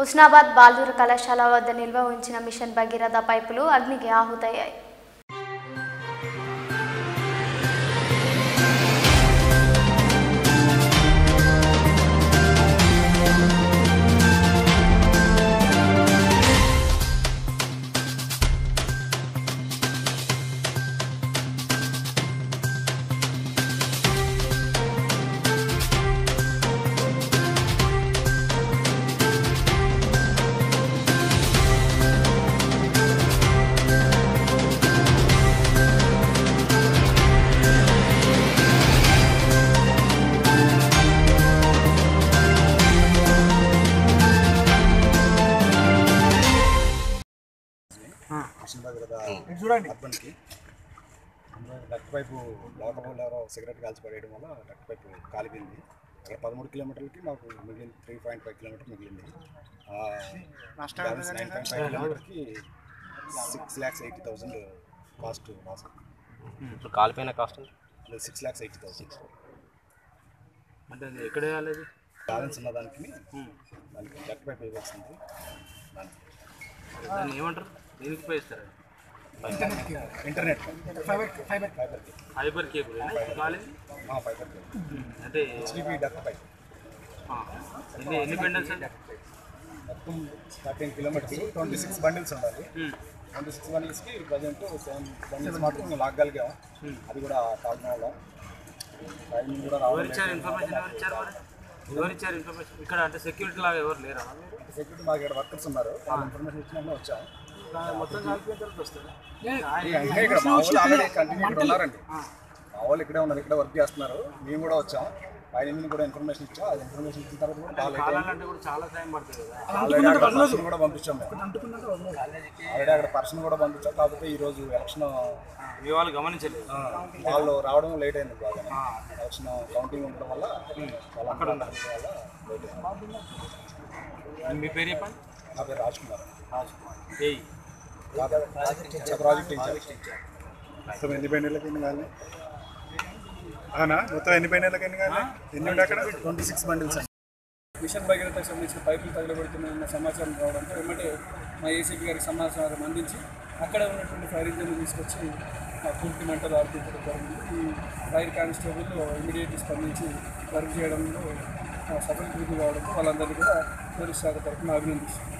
హుస్నాబాద్ బాలూరు కళాశాల వద్ద నిల్వ ఉంచిన మిషన్ భగీరథ పైపులు అగ్నికి ఆహుతయ్యాయి. చూడండి. డక్ట్ పైపు లోపల ఎవరో సిగరెట్ కాల్చి పడేయడం వల్ల డక్ట్ పైపు కాలిపోయింది. అక్కడ పదమూడు కిలోమీటర్లకి మాకు మిగిలింది త్రీ పాయింట్ ఫైవ్ కిలోమీటర్ మిగిలింది. బ్యాలెన్స్ నైన్ పాయింట్ ఫైవ్ కిలోమీటర్కి six lakhs eighty thousand cost loss. ఇప్పుడు కాలిపోయిన cost six lakhs eighty thousand. అంటే అది ఎక్కడ వేయాలి బ్యాలెన్స్ ఉన్న దానికి దానికి డక్ట్ పైప్ వేయాల్సింది దానికి. దాన్ని ఏమంటారు? దేనికి internet. Fibre fibre. ఫైబర్కి fibre cable college? అంటే హెచ్డిపి ఎన్ని ఎన్ని బెండల్స్ అండి? మొత్తం thirteen kilometres. Twenty six bundles ఉండాలి. ట్వంటీ సిక్స్ బండిల్స్కి ప్రజెంట్ సెవెన్ బండిల్స్ మాత్రం లాగలిగాం అది కూడా టైమింగ్ ఎవరు ఇచ్చారు ఇన్ఫర్మేషన్? ఎవరు ఇచ్చారు మరి? ఎవరు ఇచ్చారు ఇన్ఫర్మేషన్? ఇక్కడ అంటే సెక్యూరిటీ లాగా ఎవరు లేరా? సెక్యూరిటీ మాకు ఇక్కడ వర్కర్స్ ఉన్నారు. ఇన్ఫర్మేషన్ ఇచ్చినా వచ్చాం. మొత్తం కాలిపోయిన తర్వాత వస్తుంది ఇంకా ఇక్కడ మా వాళ్ళు ఆల్రెడీ కంటిన్యూ ఇక్కడ ఉన్నారండి మా వాళ్ళు ఇక్కడే ఉన్నారు ఇక్కడే వర్క్ చేస్తున్నారు మేము కూడా వచ్చాం నుంచి కూడా ఇన్ఫర్మేషన్ ఇచ్చాం అది ఇన్ఫర్మేషన్ ఇచ్చిన తర్వాత కూడా చాలా టైం పడుతుంది కదా ఆల్రెడీ అక్కడ పర్సన్ కూడా పంపించాం మేము ఆల్రెడీ అక్కడ పర్సన్ కూడా పంపించాం కాకపోతే ఈ రోజు ఎలక్షన్ మీ వాళ్ళు గమనించలేదు వాళ్ళు రావడం లేట్ అయింది బాగా ఎలక్షన్ కౌంటింగ్ ఉండడం వల్ల వాళ్ళు అక్కడ ఉండడం వల్ల లేట్ అయింది మీ పేరు చెప్పండి. నా పేరు రాజ్ కుమార్. ఏయ్. Project incharge. మొత్తం ఎన్ని బెండీలకి ఎన్ని కానీ అవునా మొత్తం ఎన్ని బెండీలకి ఎన్ని కానీ ఎన్ని ఉండే అక్కడ? ట్వంటీ సిక్స్ బండిల్స్ మిషన్ భగీరథకు సంబంధించిన పైపులు తగలబడుతున్న సమాచారం రావడంతో వెంబడే మా ఏసీపీ గారికి సమాచారం అందించి అక్కడ ఉన్నటువంటి ఫైర్ ఇంజిన్ తీసుకొచ్చి ఆ పూర్తి మంటలు ఆర్పించడం జరిగింది. ఈ ఫైర్ కానిస్టేబుల్ ఇమీడియట్ స్పందించి వర్క్ చేయడంలో సఫలీకృతి కావడంతో వాళ్ళందరినీ కూడా పోలీస్ శాఖ తరఫున అభినందిస్తున్నారు